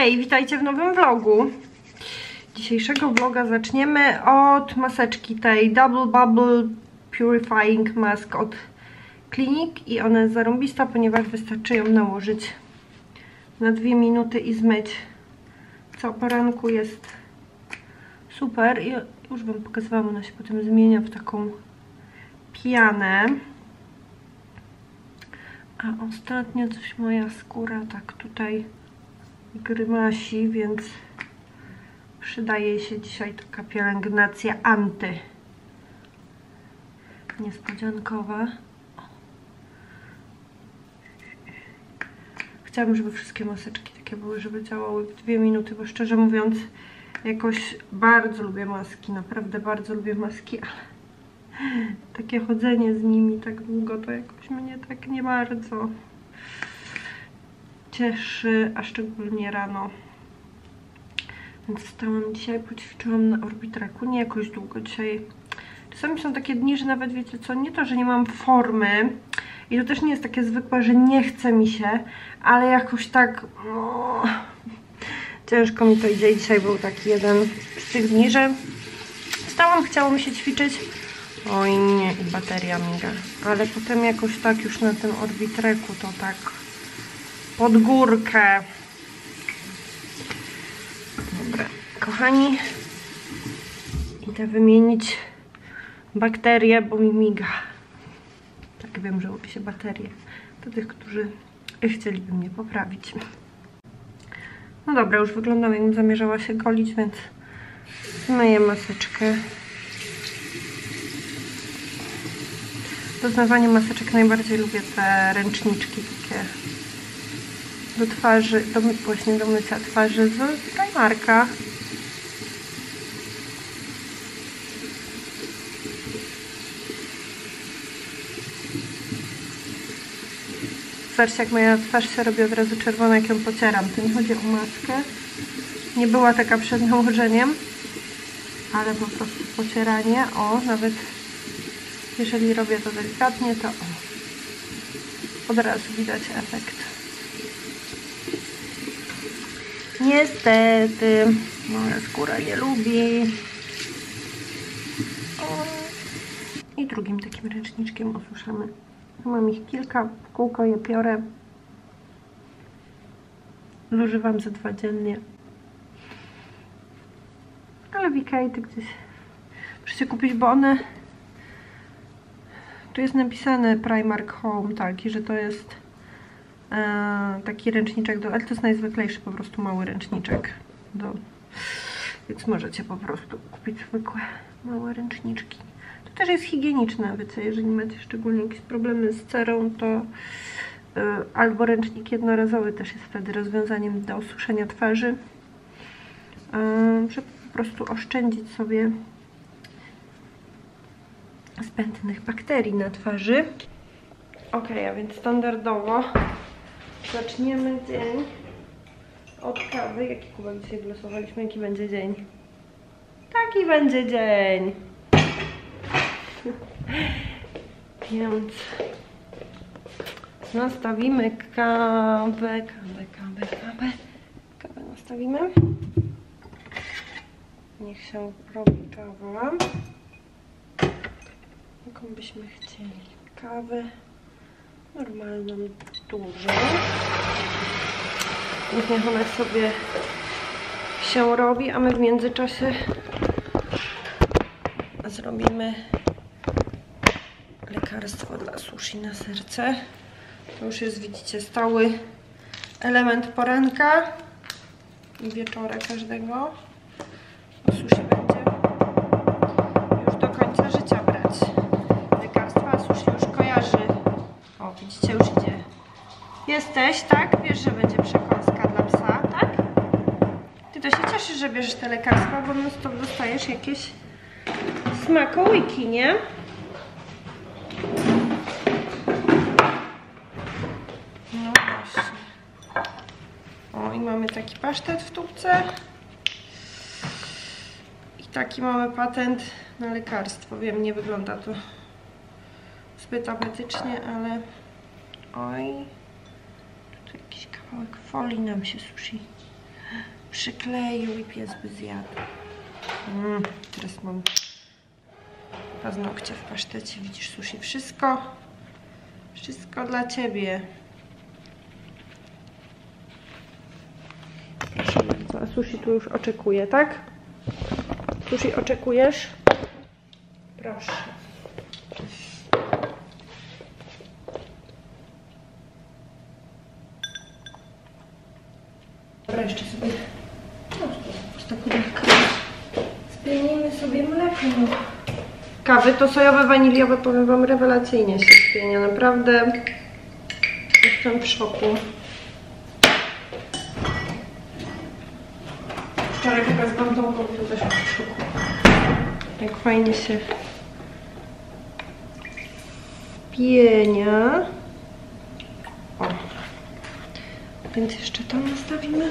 Hej, witajcie w nowym vlogu. Dzisiejszego vloga zaczniemy od maseczki tej Double Bubble Purifying Mask od Clinique i ona jest zarąbista, ponieważ wystarczy ją nałożyć na dwie minuty i zmyć co poranku jest super i już Wam pokazywałam, ona się potem zmienia w taką pianę a ostatnio coś moja skóra tak tutaj grymasi, więc przydaje się dzisiaj taka pielęgnacja anty niespodziankowa. Chciałabym, żeby wszystkie maseczki takie były, żeby działały w dwie minuty, bo szczerze mówiąc jakoś bardzo lubię maski, naprawdę bardzo lubię maski, ale takie chodzenie z nimi tak długo to jakoś mnie tak nie bardzo cieszy, a szczególnie rano. Więc wstałam dzisiaj, poćwiczyłam na orbitraku, nie jakoś długo dzisiaj. Czasami są takie dni, że nawet wiecie co, nie to, że nie mam formy i to też nie jest takie zwykłe, że nie chce mi się, ale jakoś tak no, ciężko mi to idzie i dzisiaj był taki jeden z tych dni, że wstałam, chciało mi się ćwiczyć oj nie, i bateria miga ale potem jakoś tak już na tym orbitreku to tak pod górkę. Dobra, kochani. Idę wymienić bakterię, bo mi miga. Tak wiem, że łupi się baterie. Do tych, którzy chcieliby mnie poprawić. No dobra, już wyglądam jakbym zamierzała się golić, więc myję maseczkę. Do zmywania maseczek najbardziej lubię te ręczniczki takie do twarzy, do, właśnie do mycia twarzy z Primarka. Zobaczcie jak moja twarz się robi od razu czerwona jak ją pocieram. To nie chodzi o maskę. Nie była taka przed nałożeniem, ale po prostu pocieranie. O, nawet jeżeli robię to delikatnie, to od razu widać efekt. Niestety, moja skóra nie lubi. I drugim takim ręczniczkiem osuszamy. Mam ich kilka, w kółko je piorę. Zużywam ze dwa dziennie. Ale w Ikei gdzieś muszę kupić, bo one tu jest napisane Primark Home, tak, i że to jest taki ręczniczek do... Ale to jest najzwyklejszy po prostu mały ręczniczek do... Więc możecie po prostu kupić zwykłe małe ręczniczki. To też jest higieniczne, wiecie, jeżeli macie szczególnie jakieś problemy z cerą, to e, albo ręcznik jednorazowy też jest wtedy rozwiązaniem do osuszenia twarzy, e, żeby po prostu oszczędzić sobie zbędnych bakterii na twarzy. Ok, a więc standardowo zaczniemy dzień od kawy. Jaki kubek dzisiaj wylosowaliśmy? Jaki będzie dzień? Taki będzie dzień. Więc nastawimy kawę, kawę, kawę, kawę. Kawę nastawimy. Niech się robi kawa jaką byśmy chcieli. Kawę normalną, Niech niech ona sobie się robi, a my w międzyczasie zrobimy lekarstwo dla sushi na serce. To już jest, widzicie, stały element poranka i wieczora każdego. Jesteś, tak? Wiesz, że będzie przekąska dla psa, tak? Ty to się cieszysz, że bierzesz te lekarstwa, bo non stop dostajesz jakieś smakołyki, nie? No właśnie. O, i mamy taki pasztet w tubce. I taki mamy patent na lekarstwo. Wiem, nie wygląda to zbyt apetycznie, ale oj, kawałek folii nam się sushi przykleił i pies by zjadł. Mm, teraz mam paznokcie w pasztecie. Widzisz, sushi, wszystko, wszystko dla Ciebie. Proszę bardzo, a sushi tu już oczekuje, tak? Sushi oczekujesz? Proszę. Dobra, jeszcze sobie no, kawę. Spienimy sobie mleko. No. Kawy to sojowe, waniliowe, powiem Wam, rewelacyjnie się spienia. Naprawdę jestem w szoku. Wczoraj taka z bandą to też w szoku. Jak fajnie się pienia. O. Więc jeszcze to nastawimy.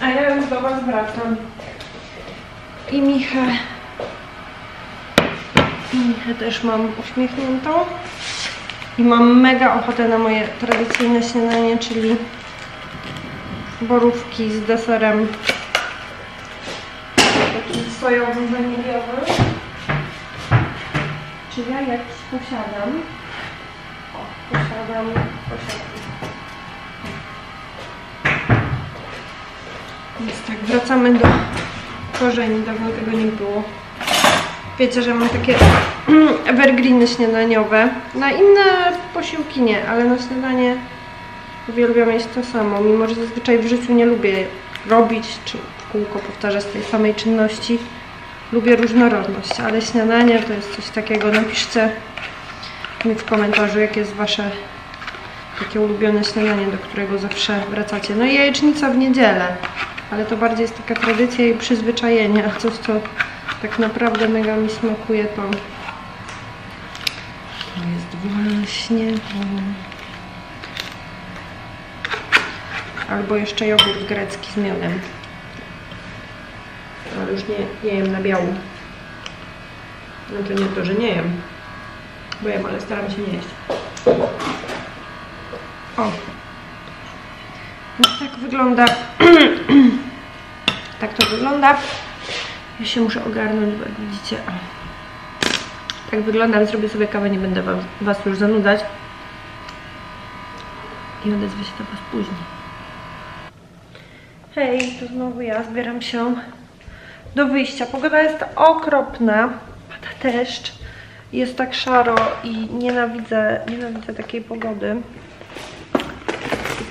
A ja już do Was wracam. I Michę. I Michę też mam uśmiechniętą. I mam mega ochotę na moje tradycyjne śniadanie, czyli borówki z deserem takim sojowym, waniliowym. Czy ja jakiś posiadam? O, posiadam, posiadam. Więc tak, wracamy do korzeni, dawno tego nie było. Wiecie, że mam takie evergreeny śniadaniowe. Na inne posiłki nie, ale na śniadanie uwielbiam jeść to samo. Mimo, że zazwyczaj w życiu nie lubię robić, czy w kółko powtarzać tej samej czynności. Lubię różnorodność, ale śniadanie to jest coś takiego. Napiszcie mi w komentarzu, jakie jest Wasze takie ulubione śniadanie, do którego zawsze wracacie. No i jajecznica w niedzielę, ale to bardziej jest taka tradycja i przyzwyczajenie, a coś, co tak naprawdę mega mi smakuje, to, to jest właśnie. Albo jeszcze jogurt grecki z miodem. Ale już nie, nie jem na biału. No to nie to, że nie jem. Bo jem, ale staram się nie jeść. O. No tak wygląda. tak to wygląda. Ja się muszę ogarnąć, bo jak widzicie. Tak wygląda, zrobię sobie kawę, nie będę was, was już zanudzać. I odezwę się do was później. Hej, to znowu ja. Zbieram się do wyjścia. Pogoda jest okropna. Pada deszcz. Jest tak szaro i nienawidzę, nienawidzę takiej pogody.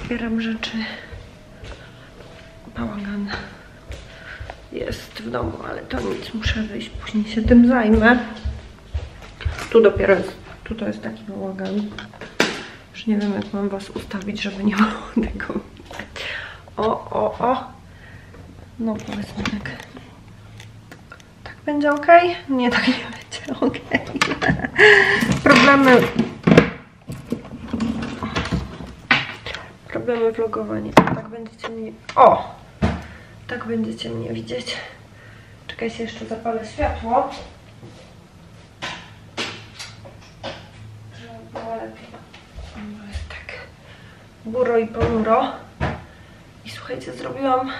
Zbieram rzeczy. Bałagan jest w domu, ale to nic. Muszę wyjść, później się tym zajmę. Tu dopiero jest, tu to jest taki bałagan. Już nie wiem, jak mam was ustawić, żeby nie było tego. O, o, o. No powiedzmy tak. Będzie ok? Nie, tak nie będzie ok. Problemy. Problemy vlogowania. Tak będziecie mnie. O! Tak będziecie mnie widzieć. Czekajcie, jeszcze zapalę światło. Żeby tak buro i ponuro. I słuchajcie, zrobiłam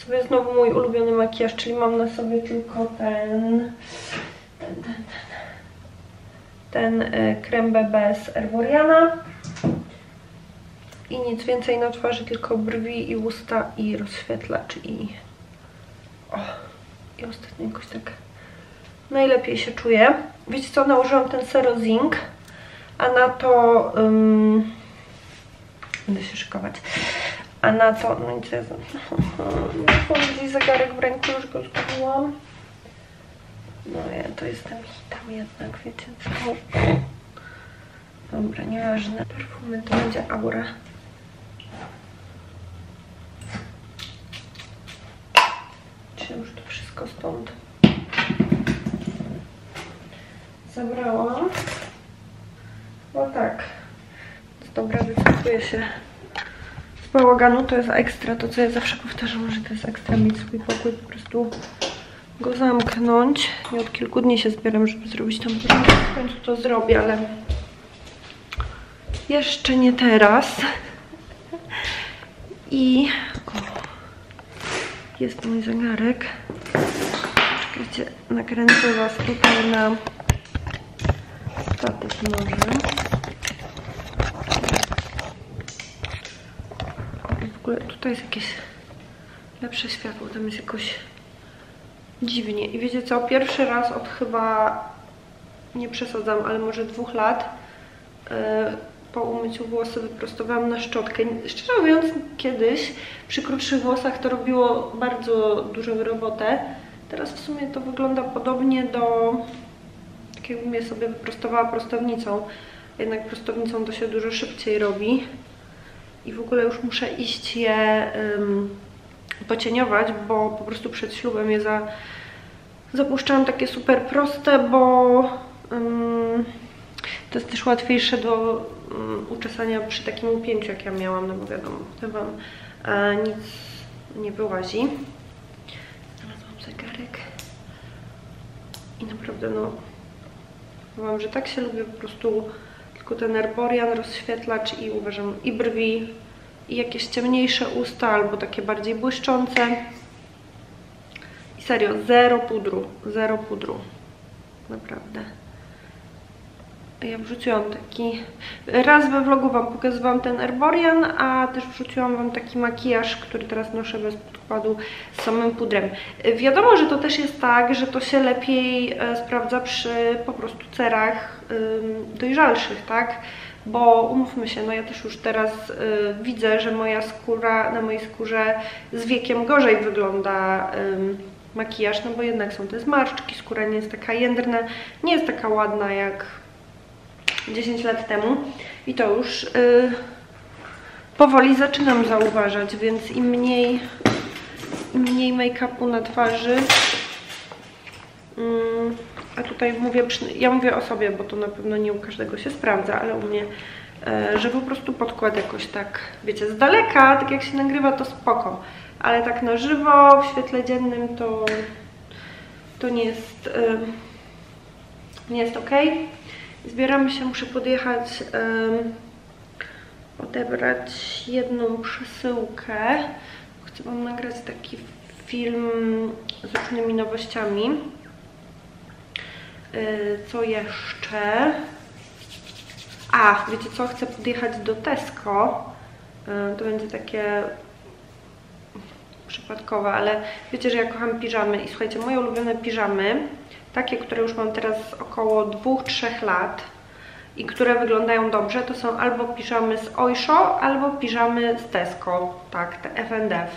sobie znowu mój ulubiony makijaż, czyli mam na sobie tylko ten ten, ten, ten, ten y, krem BB z Erboriana i nic więcej na twarzy, tylko brwi i usta i rozświetlacz i o, i ostatnio jakoś tak najlepiej się czuję. Wiecie co, nałożyłam ten Sero Zinc, a na to um, będę się szykować. A na co? No i co jest? Mam gdzieś zegarek w ręku, już go zgubiłam. No ja to jestem hitam jednak, wiecie co? Dobra, nieważne. Perfumy to będzie aura. Czy już to wszystko stąd zabrałam? Bo tak. Dobra, wycofuję się bałaganu. To jest ekstra, to co ja zawsze powtarzam, że to jest ekstra mieć swój pokój po prostu go zamknąć. Nie od kilku dni się zbieram, żeby zrobić tam porządek. W końcu to zrobię, ale jeszcze nie teraz. I o, jest mój zegarek. Czekajcie, nakręcę Was tutaj na statyw. W ogóle tutaj jest jakieś lepsze światło, tam jest jakoś dziwnie. I wiecie co, pierwszy raz od chyba, nie przesadzam, ale może dwóch lat yy, po umyciu włosy wyprostowałam na szczotkę. Szczerze mówiąc, kiedyś przy krótszych włosach to robiło bardzo dużą robotę. Teraz w sumie to wygląda podobnie do... tak jakbym je sobie wyprostowała prostownicą. Jednak prostownicą to się dużo szybciej robi. I w ogóle już muszę iść je um, pocieniować, bo po prostu przed ślubem je za, zapuszczałam takie super proste, bo um, to jest też łatwiejsze do um, uczesania przy takim upięciu, jak ja miałam, no bo wiadomo, to Wam e, nic nie wyłazi. Znalazłam zegarek i naprawdę no powiem, że tak się lubię po prostu ten Erborian, rozświetlacz i uważam i brwi, i jakieś ciemniejsze usta, albo takie bardziej błyszczące. I serio, zero pudru, zero pudru. Naprawdę. Ja wrzuciłam taki... Raz we vlogu Wam pokazywałam ten Erborian, a też wrzuciłam Wam taki makijaż, który teraz noszę bez podkładu z samym pudrem. Wiadomo, że to też jest tak, że to się lepiej e, sprawdza przy po prostu cerach dojrzalszych, tak? Bo umówmy się, no ja też już teraz y, widzę, że moja skóra, na mojej skórze z wiekiem gorzej wygląda makijaż, no bo jednak są te zmarszczki, skóra nie jest taka jędrna, nie jest taka ładna jak 10 lat temu i to już y, powoli zaczynam zauważać, więc im mniej, im mniej make-upu na twarzy, mm, a tutaj mówię, ja mówię o sobie, bo to na pewno nie u każdego się sprawdza, ale u mnie, e, że po prostu podkład jakoś tak, wiecie, z daleka, tak jak się nagrywa, to spoko, ale tak na żywo, w świetle dziennym to, to nie jest, nie jest ok. Zbieramy się, muszę podjechać, odebrać jedną przesyłkę. Chcę Wam nagrać taki film z różnymi nowościami. Y, co jeszcze? A, wiecie co? Chcę podjechać do Tesco. Y, to będzie takie przypadkowe, ale wiecie, że ja kocham piżamy i słuchajcie, moje ulubione piżamy, takie, które już mam teraz około 2-3 lat i które wyglądają dobrze, to są albo piżamy z Oysho, albo piżamy z Tesco, tak, te F&F.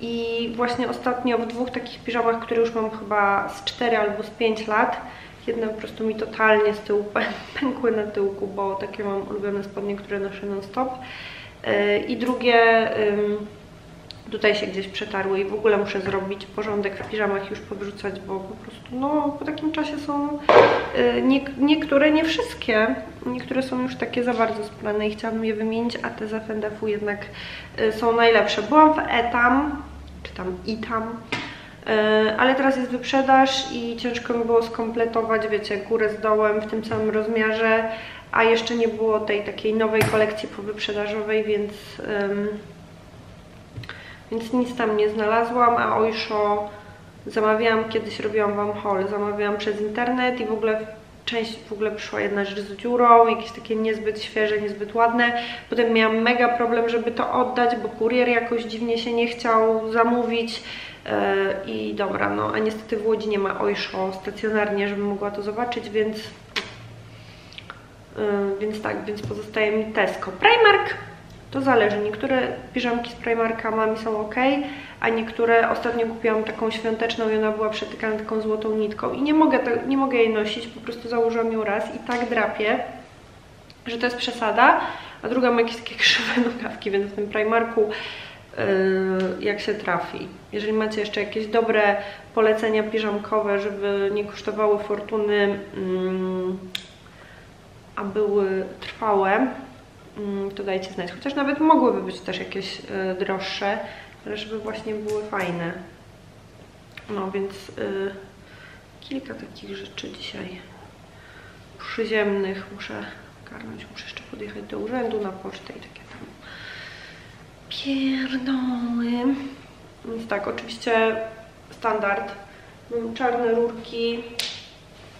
I właśnie ostatnio w dwóch takich piżamach, które już mam chyba z 4 albo z 5 lat, jedna po prostu mi totalnie z tyłu pękły na tyłku, bo takie mam ulubione spodnie, które noszę non stop. E, I drugie tutaj się gdzieś przetarły i w ogóle muszę zrobić porządek w piżamach już podrzucać, bo po prostu no po takim czasie są e, nie, niektóre, nie wszystkie, niektóre są już takie za bardzo sprane i chciałabym je wymienić, a te z FNDF-u jednak e, są najlepsze. Byłam w Etam, czy tam i tam. E, ale teraz jest wyprzedaż i ciężko mi było skompletować, wiecie, górę z dołem w tym samym rozmiarze, a jeszcze nie było tej takiej nowej kolekcji powyprzedażowej, więc, um, więc nic tam nie znalazłam, a Oysho zamawiałam, kiedyś robiłam Wam haul, zamawiałam przez internet i w ogóle część w ogóle przyszła jedna rzecz z dziurą, jakieś takie niezbyt świeże, niezbyt ładne. Potem miałam mega problem, żeby to oddać, bo kurier jakoś dziwnie się nie chciał zamówić. E, I dobra, no a niestety w Łodzi nie ma Oysho stacjonarnie, żebym mogła to zobaczyć, więc e, więc tak, więc pozostaje mi Tesco. Primark to zależy. Niektóre piżamki z Primarka mam i są ok, a niektóre ostatnio kupiłam taką świąteczną i ona była przetykana taką złotą nitką i nie mogę, nie mogę jej nosić, po prostu założyłam ją raz i tak drapię, że to jest przesada, a druga ma jakieś takie krzywe nogawki, więc w tym Primarku yy, jak się trafi. Jeżeli macie jeszcze jakieś dobre polecenia piżamkowe, żeby nie kosztowały fortuny, yy, a były trwałe, Mm, to dajcie znać. Chociaż nawet mogłyby być też jakieś y, droższe, ale żeby właśnie były fajne. No więc y, kilka takich rzeczy dzisiaj przyziemnych muszę karnąć. Muszę jeszcze podjechać do urzędu na pocztę i takie tam pierdoły. Więc tak, oczywiście standard. Mam czarne rurki,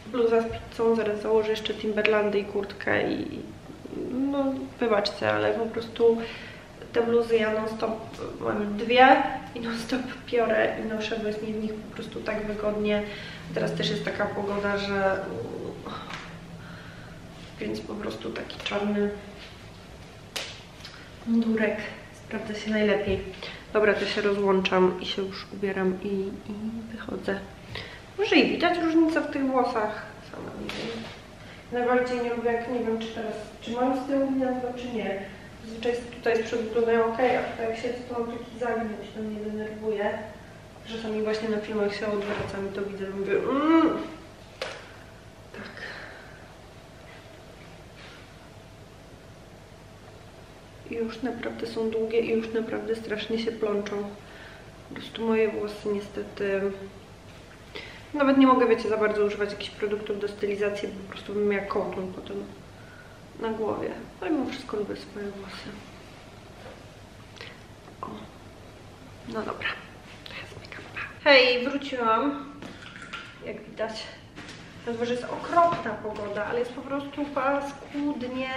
bluza z pizzą, zaraz założę jeszcze Timberlandy i kurtkę i no wybaczcie, ale po prostu te bluzy ja non stop mam dwie i non stop piorę i noszę, bo w nich po prostu tak wygodnie. Teraz też jest taka pogoda, że więc po prostu taki czarny mundurek sprawdza się najlepiej. Dobra, to się rozłączam i się już ubieram i, i wychodzę. Może i widać różnicę w tych włosach. Wiem. Najbardziej nie jak nie wiem, czy teraz, czy mam z tyłu gniazdo, czy nie. Zazwyczaj tutaj z przodu ok, a tutaj jak siedzę, to mam taki zaginięć, to mnie denerwuje. Czasami właśnie na filmach się odwracam i to widzę, mówię mm. Tak. I już naprawdę są długie i już naprawdę strasznie się plączą. Po prostu moje włosy niestety... Nawet nie mogę, wiecie, za bardzo używać jakichś produktów do stylizacji, bo po prostu bym miała kątun potem na głowie. Ale mimo wszystko lubię swoje włosy. O. No dobra. Jest make-up. Hej, wróciłam. Jak widać. Na dworze jest okropna pogoda, ale jest po prostu paskudnie.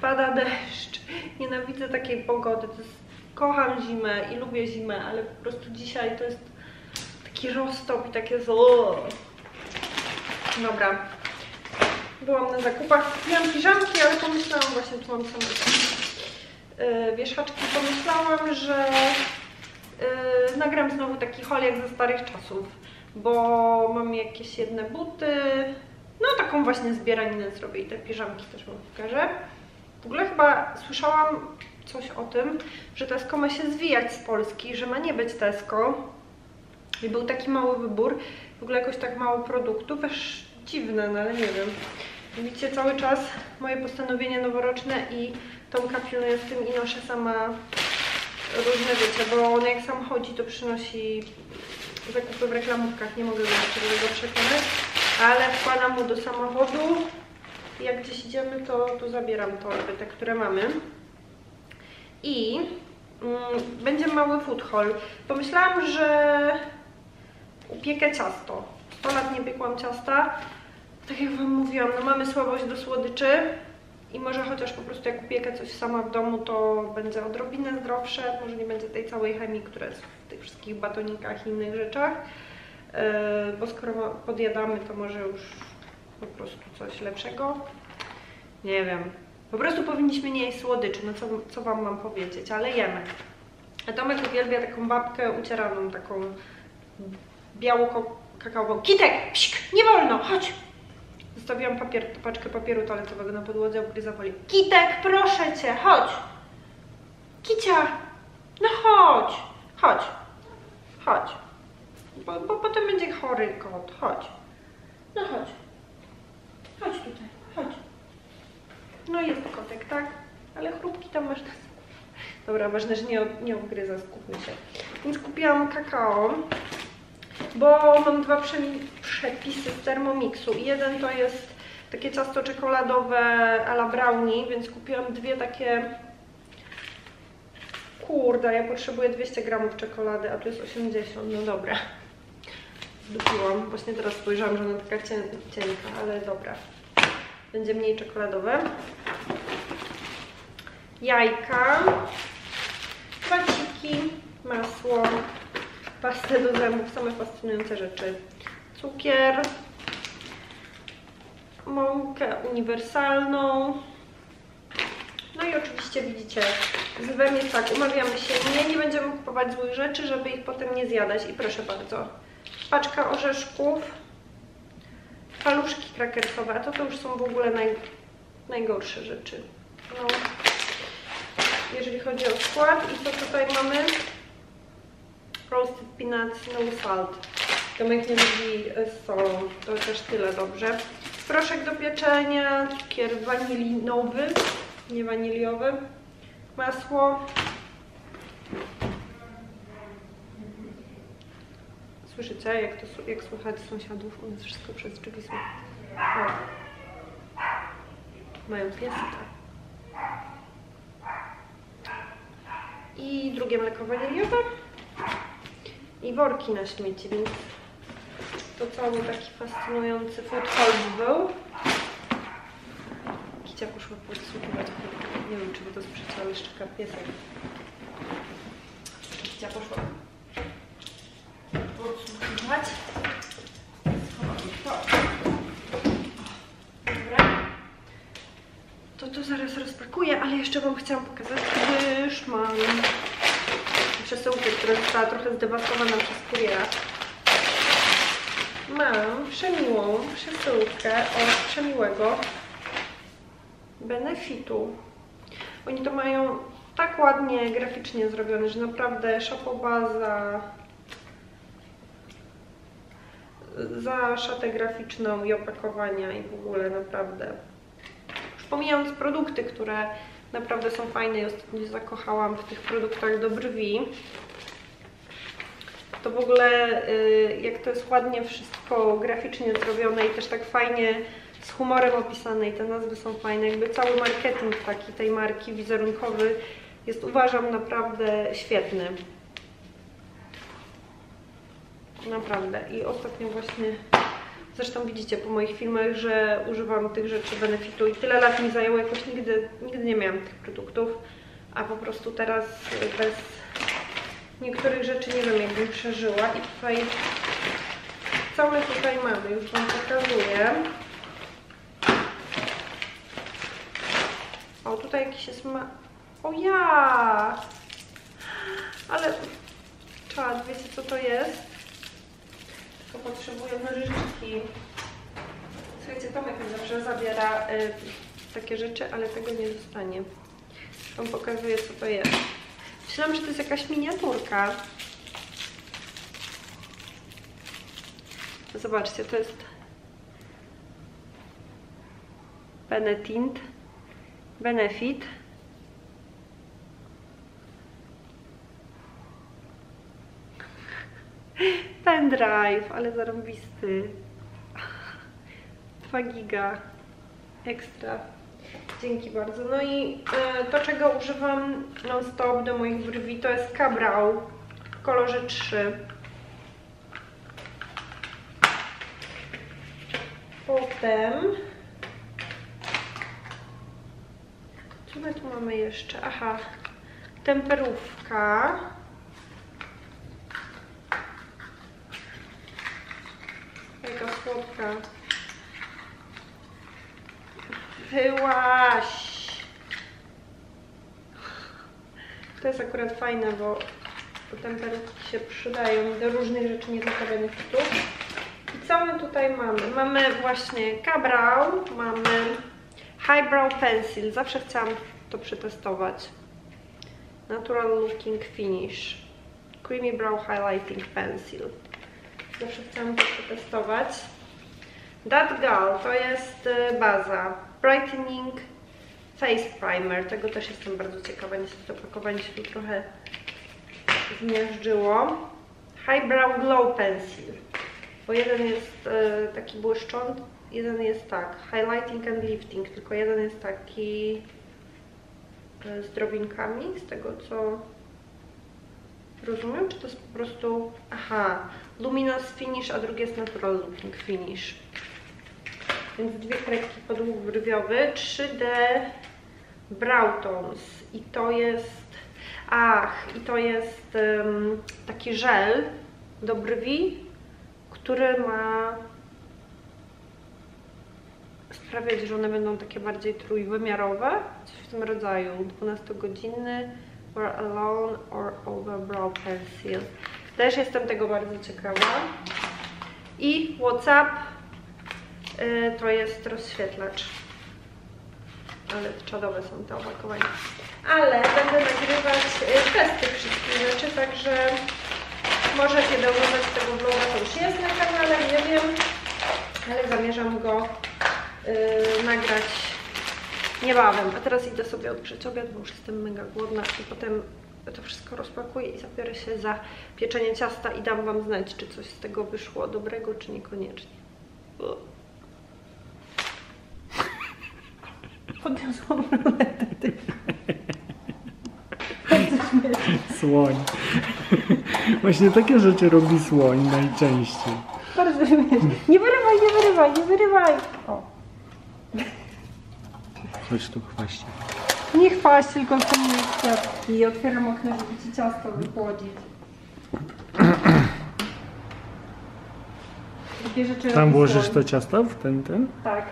Pada deszcz. Nienawidzę takiej pogody. Jest, kocham zimę i lubię zimę, ale po prostu dzisiaj to jest taki roztop i takie zło. Dobra. Byłam na zakupach, kupiłam piżamki, ale pomyślałam właśnie, tu mam same yy, wieszaczki, pomyślałam, że yy, nagram znowu taki haul jak ze starych czasów, bo mam jakieś jedne buty, no taką właśnie zbieraninę zrobię i te piżamki też wam pokażę. W ogóle chyba słyszałam coś o tym, że Tesco ma się zwijać z Polski, że ma nie być Tesco i był taki mały wybór, w ogóle jakoś tak mało produktów, aż dziwne, no ale nie wiem. Widzicie cały czas moje postanowienia noworoczne i Tomka pilnuję w tym i noszę sama różne wiecie, bo on jak sam chodzi, to przynosi zakupy w reklamówkach, nie mogę go tego przekonać, ale wkładam mu do samochodu i jak gdzieś idziemy, to, to zabieram torby, te, które mamy. I mm, będzie mały food haul. Pomyślałam, że upiekę ciasto. 100 lat nie piekłam ciasta. Tak jak Wam mówiłam, no mamy słabość do słodyczy i może chociaż po prostu jak upiekę coś sama w domu, to będzie odrobinę zdrowsze, może nie będzie tej całej chemii, która jest w tych wszystkich batonikach i innych rzeczach, yy, bo skoro podjadamy, to może już po prostu coś lepszego. Nie wiem. Po prostu powinniśmy nie jeść słodyczy, no co, co Wam mam powiedzieć, ale jemy. A Tomek uwielbia taką babkę ucieraną, taką biało-kakaową. Kitek! Psik! Nie wolno! Chodź! Zostawiłam papier, paczkę papieru toaletowego na podłodze, ugryza woli. Kitek, proszę Cię, chodź! Kicia! No chodź! Chodź! Chodź! Bo, bo potem będzie chory kot. Chodź! No chodź! Chodź tutaj, chodź! No jest kotek, tak? Ale chrupki tam masz na Dobra, ważne, że nie, nie obgryza, skupmy się. Więc kupiłam kakao, bo mam dwa przepisy z Thermomixu. Jeden to jest takie ciasto czekoladowe a la brownie, więc kupiłam dwie takie... Kurde, ja potrzebuję 200 gramów czekolady, a tu jest 80, no dobra. Zdupiłam. Właśnie teraz spojrzałam, że ona taka cien cienka, ale dobra. Będzie mniej czekoladowe. Jajka. Waciki, masło, pastę do zębów, same fascynujące rzeczy. Cukier, mąkę uniwersalną. No i oczywiście widzicie, z lwem jest tak, umawiamy się, nie, nie będziemy kupować złych rzeczy, żeby ich potem nie zjadać. I proszę bardzo, paczka orzeszków, paluszki krakersowe, a to to już są w ogóle naj, najgorsze rzeczy. No, jeżeli chodzi o skład. I co tutaj mamy? Roasted peanuts, no salt. Tomek nie lubi z solą, to też tyle dobrze. Proszek do pieczenia, cukier wanilinowy, nie waniliowy, masło, Słyszycie, jak, to, jak słychać sąsiadów? U nas wszystko przez drzwi słychać. Mają pieska. I drugie mleko waniliowe. I worki na śmieci, więc to cały taki fascynujący food haul był. Kicia poszła podsłuchiwać. Nie wiem, czy by to sprzeciło, ale szczeka piesek. Kicia poszła podsłuchiwać. To to zaraz rozpakuję, ale jeszcze Wam chciałam pokazać, gdyż mam przesyłkę, która została trochę zdewastowana przez kuriera. Mam przemiłą przesyłkę od przemiłego Benefitu. Oni to mają tak ładnie graficznie zrobione, że naprawdę szapoba za, za szatę graficzną i opakowania i w ogóle naprawdę. Już pomijając produkty, które naprawdę są fajne i ostatnio zakochałam w tych produktach do brwi, to w ogóle y, jak to jest ładnie wszystko graficznie zrobione i też tak fajnie z humorem opisane i te nazwy są fajne, jakby cały marketing taki tej marki wizerunkowy jest uważam naprawdę świetny. Naprawdę. I ostatnio właśnie, zresztą widzicie po moich filmach, że używam tych rzeczy benefitu i tyle lat mi zajęło, jakoś nigdy, nigdy nie miałam tych produktów, a po prostu teraz bez niektórych rzeczy nie wiem, jakbym przeżyła i tutaj my tutaj mamy, już Wam pokazuję. O, tutaj jakiś jest ma... O ja! Ale czad, wiecie co to jest? Tylko potrzebuję nożyczki. Słuchajcie, Tomek mi zawsze zabiera y, takie rzeczy, ale tego nie dostanie. Wam pokazuję co to jest. Myślałam, że to jest jakaś miniaturka. Zobaczcie, to jest Benetint, Benefit. Pendrive, ale zarąbisty. 2 giga ekstra. Dzięki bardzo. No i e, to, czego używam non-stop do moich brwi, to jest Cabrał w kolorze 3. Potem... Co my tu mamy jeszcze? Aha, temperówka. Słodka. Wyłaś! To jest akurat fajne, bo temperówki się przydają do różnych rzeczy, nie tylko benefitów. I co my tutaj mamy? Mamy właśnie Cabrał, mamy Highbrow Pencil. Zawsze chciałam to przetestować. Natural Looking Finish. Creamy Brow Highlighting Pencil. Zawsze chciałam to przetestować. That Gal to jest y, baza. Brightening Face Primer. Tego też jestem bardzo ciekawa. Niestety opakowanie się tu trochę zmiażdżyło. Highbrow Glow Pencil. Bo jeden jest y, taki błyszczący, jeden jest tak, highlighting and lifting, tylko jeden jest taki y, z drobinkami, z tego co rozumiem, czy to jest po prostu, aha, luminous finish, a drugi jest natural looking finish. Więc dwie kredki podłóg brwiowy, 3D Brow Tones i to jest, ach, i to jest um, taki żel do brwi, który ma sprawiać, że one będą takie bardziej trójwymiarowe, coś w tym rodzaju, 12-godzinny or alone or over brow pencil. Też jestem tego bardzo ciekawa. I WhatsApp to jest rozświetlacz. Ale czadowe są te opakowania. Ale będę nagrywać y, testy wszystkich rzeczy, także możecie dołączyć tego vloga, to już jest na kanale, nie wiem, ale zamierzam go y, nagrać niebawem. A teraz idę sobie odgrzeć obiad, bo już jestem mega głodna i potem to wszystko rozpakuję i zabiorę się za pieczenie ciasta i dam Wam znać, czy coś z tego wyszło dobrego, czy niekoniecznie. Podniosłam lunetę. Słoń. Właśnie takie rzeczy robi słoń najczęściej. Bardzo śmiesznie. Nie wyrywaj, nie wyrywaj, nie wyrywaj! O. Chodź tu chwaście. Nie chwaść, tylko ciemne kwiatki. Otwieram okno, żeby Ci ciasto wychłodzić. Takie rzeczy Tam robi włożysz słoń. to ciasto w ten, ten? Tak.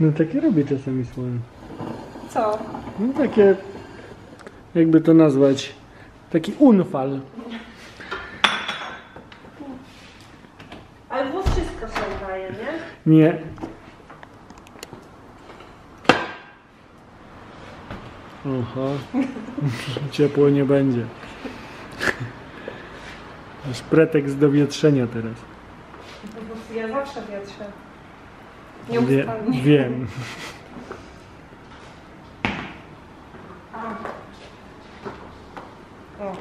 No takie robię czasami słoń. Co? No takie, jakby to nazwać, taki unfal. Ale włos wszystko się daje, nie? Nie. Oho. Ciepło nie będzie. Masz pretekst do wietrzenia teraz. Ja zawsze wietrzę. Wie, Nieustannie. wiem.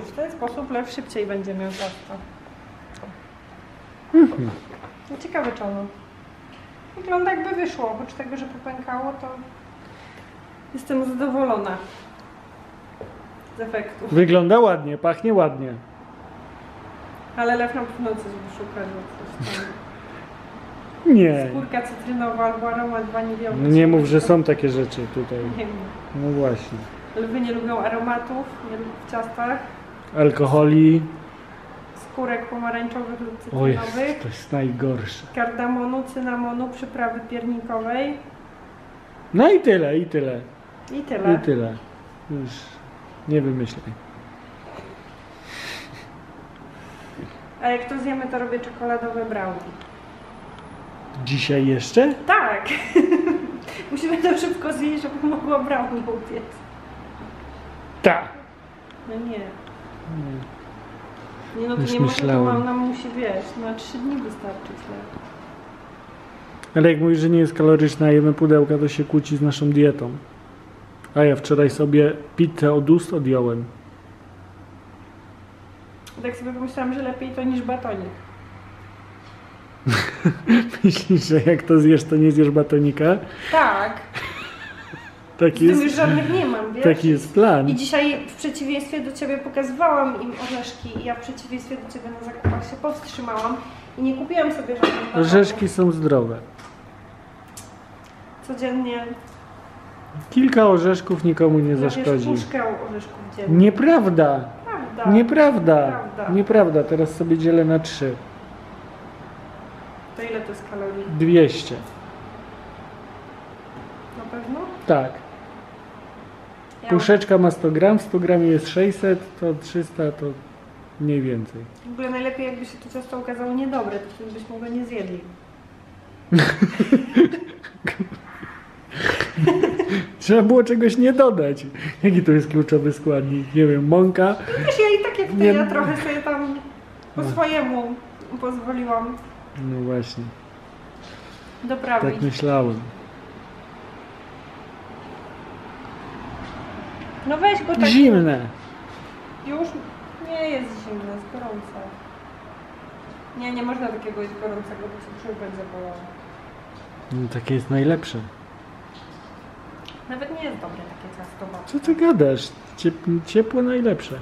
W ten sposób lew szybciej będzie miał ciasto. No ciekawe. Wygląda jakby wyszło, oprócz tego, że popękało, to jestem zadowolona z efektu. Wygląda ładnie, pachnie ładnie. Ale lew na pewno coś wyszuka, że coś tam. Nie. Skórka cytrynowa albo aromat waniliowy. No nie mów, że są takie rzeczy tutaj. Nie wiem. No właśnie. Lwy nie lubią aromatów, nie lubią w ciastach. Alkoholi. Skórek pomarańczowych lub Oj, cytrynowych. to jest najgorsze. Kardamonu, cynamonu, przyprawy piernikowej No i tyle, i tyle. i tyle. I tyle. Już nie wymyślaj. A jak to zjemy, to robię czekoladowe brownie. Dzisiaj jeszcze? Tak! Musimy to szybko zjeść, żeby mogła brownie upiec. Tak. No nie. Nie no to Już nie może, myślałem. to nam musi, wiesz, na trzy dni wystarczyć. No. Ale jak mówisz, że nie jest kaloryczna, jemy pudełka, to się kłóci z naszą dietą. A ja wczoraj sobie pizzę od ust odjąłem. Tak sobie pomyślałam, że lepiej to niż batonik. Myślisz, że jak to zjesz, to nie zjesz batonika? Tak, z Taki tym już jest, żadnych nie mam, wiesz? taki jest plan. I dzisiaj w przeciwieństwie do Ciebie pokazywałam im orzeszki i ja w przeciwieństwie do Ciebie na zakupach się powstrzymałam i nie kupiłam sobie żadnych batonów. Orzeszki są zdrowe. Codziennie Kilka orzeszków nikomu nie zaszkodzi. puszkę orzeszków dziennie. Nieprawda. Prawda. Nieprawda. Prawda. Nieprawda. Teraz sobie dzielę na trzy. To ile to jest kalorii? 200. Na pewno? Tak. Ja Puszeczka ma 100 gram, w 100 gramie jest 600, to 300 to mniej więcej. W ogóle najlepiej jakby się to ciasto okazało niedobre, to wtedy byśmy go nie zjedli. Trzeba było czegoś nie dodać. Jaki to jest kluczowy składnik? Nie wiem, mąka. Wiesz, ja i tak jak ty, Nie- ja trochę sobie tam po No. swojemu pozwoliłam No właśnie, doprawić. tak myślałem. No weź go tak. Zimne. Już nie jest zimne, jest gorące. Nie, nie można takiego jeść gorącego, bo się brzuch będzie bolało. No, takie jest najlepsze. Nawet nie jest dobre takie ciasto, bo Co ty gadasz? Ciep ciepło najlepsze.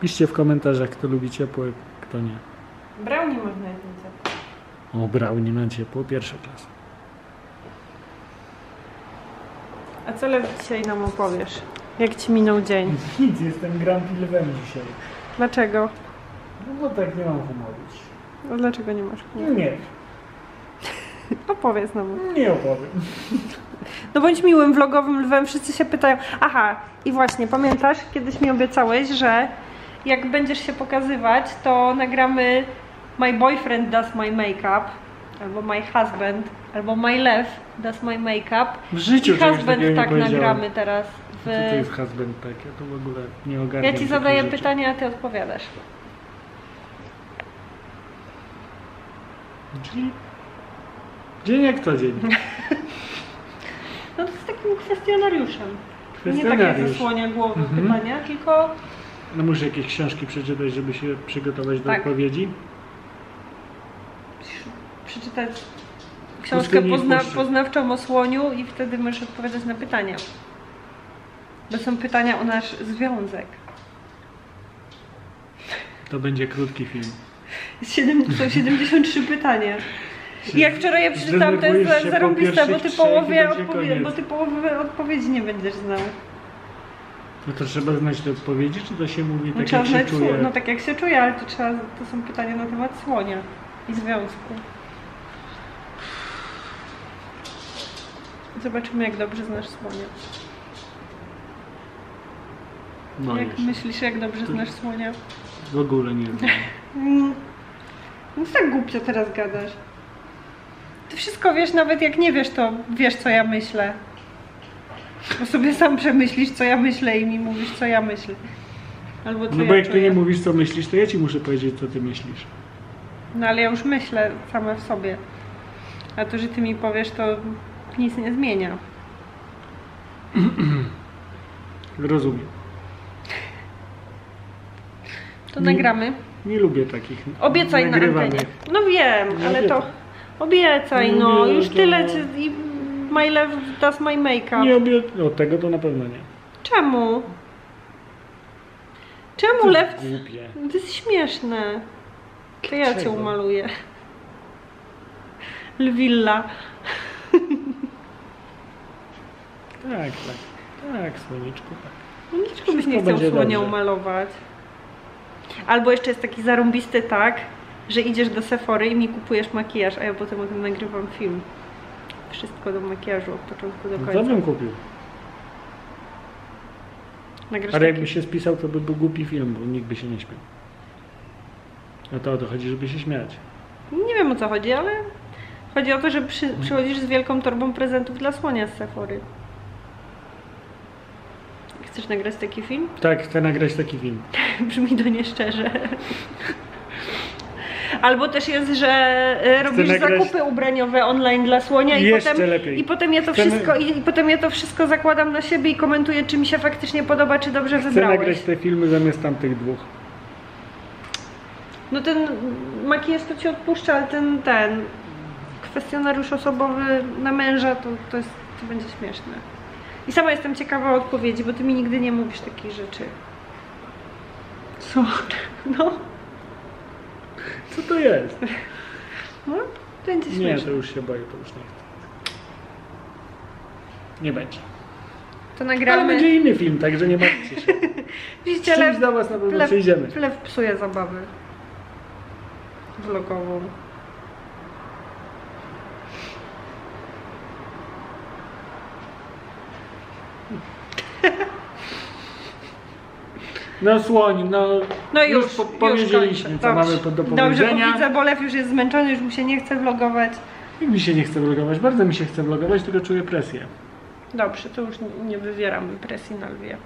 Piszcie w komentarzach, kto lubi ciepło, kto nie. Brownie można jeść na ciepło. O, brownie na ciepło, pierwsza klasa. A co Lew dzisiaj nam opowiesz? Jak ci minął dzień? Nic, jestem Grand Lwem dzisiaj. Dlaczego? No bo tak nie mam humoru. No dlaczego nie masz? Nie, Opowiedz nam. nie opowiem. No bądź miłym vlogowym lwem, wszyscy się pytają. Aha, i właśnie, pamiętasz, kiedyś mi obiecałeś, że jak będziesz się pokazywać, to nagramy My boyfriend does my makeup, albo my husband, albo my lew does my makeup. W życiu I husband tak nagramy teraz. Co to W... jest husband tak? Ja to w ogóle nie ogarniam. Ja ci zadaję pytania, a ty odpowiadasz. Czyli dzień jak to dzień. No to z takim kwestionariuszem. Nie takie zasłania głowy Mhm. pytania, tylko No muszę jakieś książki przeczytać, żeby się przygotować do Tak. odpowiedzi. Przeczytać książkę pozna poznawczą o słoniu i wtedy możesz odpowiadać na pytania. To są pytania o nasz związek. To będzie krótki film. Siedem- Są 73 pytania. I jak wczoraj je przeczytałam, to jest za- bo ty, połowie odpowie- bo ty połowy odpowiedzi nie będziesz znał. No to trzeba znać te odpowiedzi, czy to się mówi No, tak jak się czuje? no tak jak się czuje, ale to, trzeba, to są pytania na temat słonia i związku. Zobaczymy, jak dobrze znasz słonia. No jak już. myślisz, jak dobrze znasz słonia? W ogóle nie znam. Mm. No tak głupio teraz gadasz. Ty wszystko wiesz, nawet jak nie wiesz, to wiesz, co ja myślę. Bo sobie sam przemyślisz, co ja myślę i mi mówisz, co ja myślę. Albo co No ja bo jak ty czuję. nie mówisz co myślisz, to ja ci muszę powiedzieć co ty myślisz. No ale ja już myślę sama w sobie. A to, że ty mi powiesz, to nic nie zmienia. Rozumiem. To Nie- nagramy. Nie lubię takich Obiecaj na nagrywanych. antenie. No wiem, No ale to obiecaj, No no. Już to- tyle i my love does my makeup. Nie obie... O, tego to na pewno nie. Czemu? Czemu To lew... Głupie. To jest śmieszne. To ja cię Dlaczego? umaluję. Lwilla. Tak, tak. Tak, słoniczku, tak. No Dlaczego byś nie chciał słonia umalować? Albo jeszcze jest taki zarąbisty tak, że idziesz do Sephory i mi kupujesz makijaż, a ja potem o tym nagrywam film. Wszystko do makijażu od początku do No końca. co bym kupił? Nagrasz Ale taki... jakby się spisał, to by był głupi film, bo nikt by się nie śmiał. A to o to chodzi, żeby się śmiać. Nie wiem o co chodzi, ale chodzi o to, że przy, przychodzisz z wielką torbą prezentów dla słonia z Sephory. Chcesz nagrać taki film? Tak, chcę nagrać taki film. Brzmi to nieszczerze. Albo też jest, że e, robisz nagrać- zakupy ubraniowe online dla słonia i Jeszcze potem, lepiej. i potem ja to Chcemy- wszystko i, i potem ja to wszystko zakładam na siebie i komentuję, czy mi się faktycznie podoba, czy dobrze Chcę wybrałeś. nagrać te filmy zamiast tamtych dwóch. No ten makijaż to ci odpuszcza, ale ten ten kwestionariusz osobowy na męża to, to, jest, to będzie śmieszne. I sama jestem ciekawa odpowiedzi, bo ty mi nigdy nie mówisz takich rzeczy. Co? No, Co to jest? no, będzie Nie, śmieszne. to już się boję, to już nie chcę. Nie będzie. To Ale nagramy. będzie inny film, także nie martwcie się. Widzicie, Z czymś lew, dla was na pewno lew, przyjdziemy. lew psuje zabawę vlogową. No słoń, no, No już, po, już powiedzieliśmy, kończę. co Dobrze. mamy do Dobrze, bo powiedzenia. widzę, bo lew już jest zmęczony, już mu się nie chce vlogować. I mi się nie chce vlogować, bardzo mi się chce vlogować, tylko czuję presję. Dobrze, to już nie- wywieramy presji na lwie.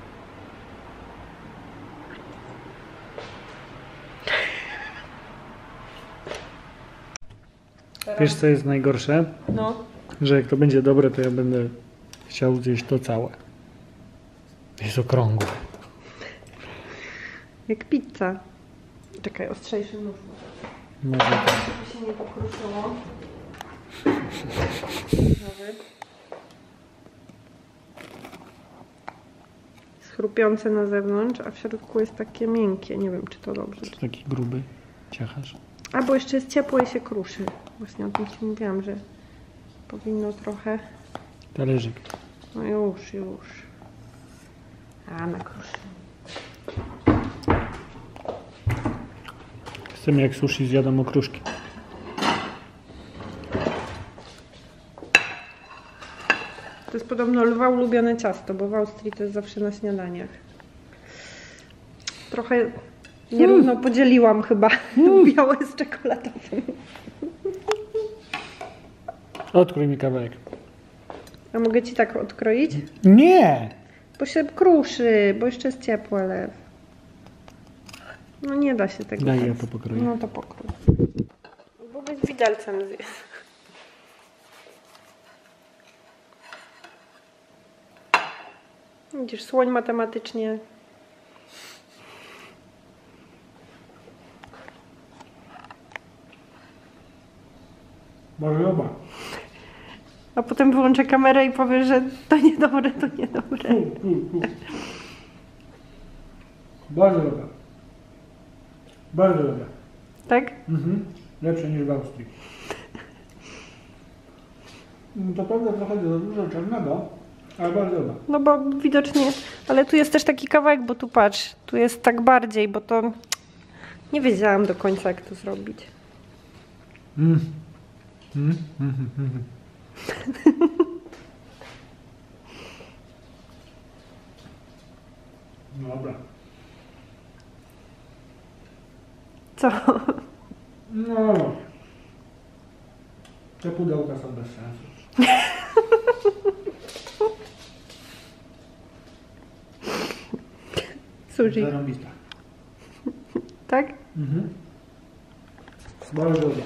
Wiesz co jest najgorsze? No, Że jak to będzie dobre, to ja będę chciał zjeść to całe. Jest okrągłe. Jak pizza. Czekaj, ostrzejszy nóż. Może tak. Żeby się nie pokruszyło. Nawet. Jest chrupiące na zewnątrz, a w środku jest takie miękkie. Nie wiem, czy to dobrze. Czy... Taki gruby ciacharz. A, bo jeszcze jest ciepło i się kruszy. Właśnie o tym Ci mówiłam, że powinno trochę... Talerzyk. No już, już. A, na kruszy. Tym jak sushi zjadam okruszki. To jest podobno lwa ulubione ciasto, bo w Austrii to jest zawsze na śniadaniach. Trochę nierówno podzieliłam chyba białe z czekoladowym. Odkrój mi kawałek. A mogę Ci tak odkroić? Nie! Bo się kruszy, bo jeszcze jest ciepłe lew. No nie da się tego Daj, tak. ja to pokroję. No to pokrój. Bo być widelcem zje. Widzisz, słoń matematycznie. Może oba. A potem wyłączę kamerę i powiem, że to niedobre, to niedobre. Bardzo dobre. Bardzo dobre. Tak? Mhm. Lepsze niż w Austrii. Mm, To prawda trochę za dużo czarnego, ale bardzo dobre. No bo widocznie, ale tu jest też taki kawałek, bo tu patrz, tu jest tak bardziej, bo to nie wiedziałam do końca jak to zrobić. Mm. Mm, mm, mm, mm. No Dobra. Co? No. Te pudełka są bez sensu. Sushi, Zarąbista. tak? Mhm. Bardzo dobre.